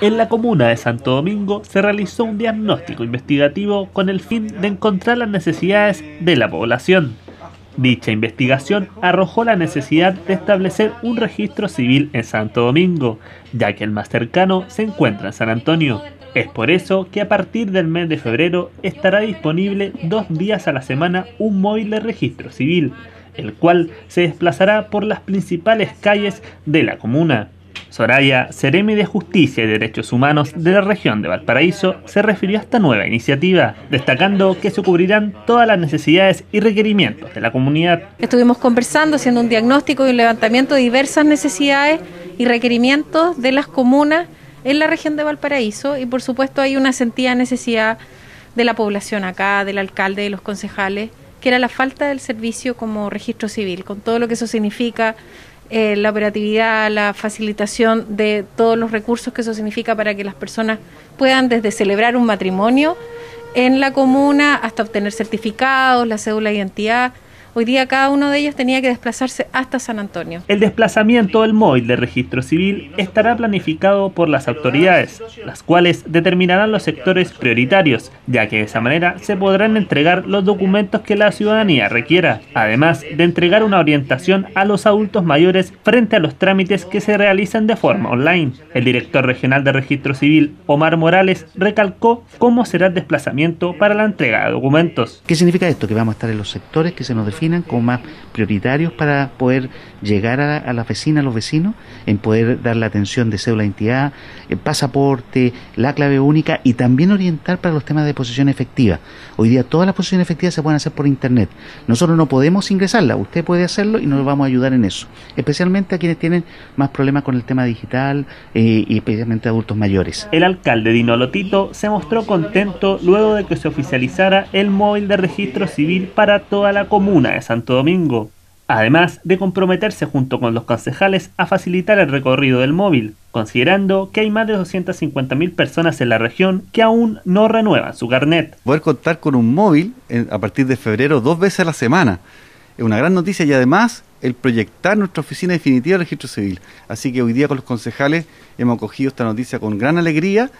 En la comuna de Santo Domingo se realizó un diagnóstico investigativo con el fin de encontrar las necesidades de la población. Dicha investigación arrojó la necesidad de establecer un registro civil en Santo Domingo, ya que el más cercano se encuentra en San Antonio. Es por eso que a partir del mes de febrero estará disponible dos días a la semana un móvil de registro civil, el cual se desplazará por las principales calles de la comuna. Soraya, Ceremi de Justicia y Derechos Humanos de la región de Valparaíso, se refirió a esta nueva iniciativa, destacando que se cubrirán todas las necesidades y requerimientos de la comunidad. Estuvimos conversando, haciendo un diagnóstico y un levantamiento de diversas necesidades y requerimientos de las comunas en la región de Valparaíso y por supuesto hay una sentida necesidad de la población acá, del alcalde, de los concejales, que era la falta del servicio como registro civil, con todo lo que eso significa eh, la operatividad, la facilitación de todos los recursos que eso significa para que las personas puedan desde celebrar un matrimonio en la comuna hasta obtener certificados, la cédula de identidad, Hoy día cada uno de ellos tenía que desplazarse hasta San Antonio. El desplazamiento del móvil de registro civil estará planificado por las autoridades, las cuales determinarán los sectores prioritarios, ya que de esa manera se podrán entregar los documentos que la ciudadanía requiera, además de entregar una orientación a los adultos mayores frente a los trámites que se realizan de forma online. El director regional de registro civil, Omar Morales, recalcó cómo será el desplazamiento para la entrega de documentos. ¿Qué significa esto? Que vamos a estar en los sectores que se nos definen como más prioritarios para poder llegar a, la vecina, a los vecinos, en poder dar la atención de cédula de identidad, el pasaporte, la clave única y también orientar para los temas de posición efectiva. Hoy día todas las posiciones efectivas se pueden hacer por internet. Nosotros no podemos ingresarla, usted puede hacerlo y nos vamos a ayudar en eso, especialmente a quienes tienen más problemas con el tema digital eh, y especialmente adultos mayores. El alcalde Dino Lotito se mostró contento luego de que se oficializara el móvil de registro civil para toda la comuna de Santo Domingo, además de comprometerse junto con los concejales a facilitar el recorrido del móvil, considerando que hay más de 250.000 personas en la región que aún no renuevan su carnet. Poder contar con un móvil a partir de febrero dos veces a la semana es una gran noticia y además el proyectar nuestra oficina definitiva de registro civil. Así que hoy día con los concejales hemos acogido esta noticia con gran alegría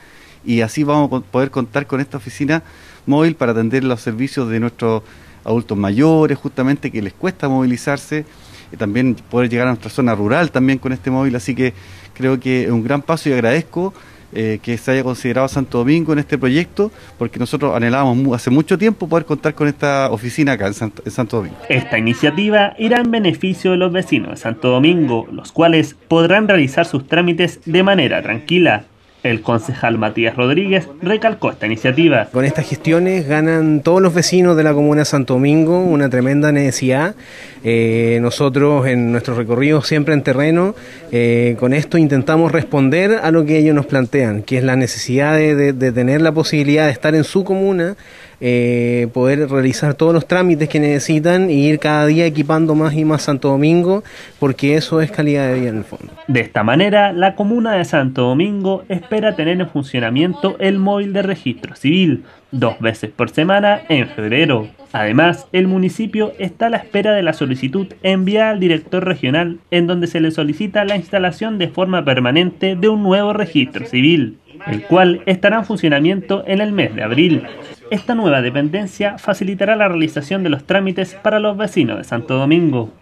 y así vamos a poder contar con esta oficina móvil para atender los servicios de nuestros adultos mayores, justamente que les cuesta movilizarse, y también poder llegar a nuestra zona rural también con este móvil, así que creo que es un gran paso y agradezco eh, que se haya considerado Santo Domingo en este proyecto, porque nosotros anhelábamos hace mucho tiempo poder contar con esta oficina acá en Santo, en Santo, Domingo. Esta iniciativa irá en beneficio de los vecinos de Santo Domingo, los cuales podrán realizar sus trámites de manera tranquila. El concejal Matías Rodríguez recalcó esta iniciativa. Con estas gestiones ganan todos los vecinos de la comuna de Santo Domingo una tremenda necesidad. Eh, nosotros en nuestro recorrido siempre en terreno, eh, con esto intentamos responder a lo que ellos nos plantean, que es la necesidad de tener la posibilidad de estar en su comuna eh, poder realizar todos los trámites que necesitan y ir cada día equipando más y más Santo Domingo, porque eso es calidad de vida en el fondo. De esta manera, la comuna de Santo Domingo espera tener en funcionamiento el móvil de registro civil dos veces por semana en febrero. Además, el municipio está a la espera de la solicitud enviada al director regional en donde se le solicita la instalación de forma permanente de un nuevo registro civil, el cual estará en funcionamiento en el mes de abril. Esta nueva dependencia facilitará la realización de los trámites para los vecinos de Santo Domingo.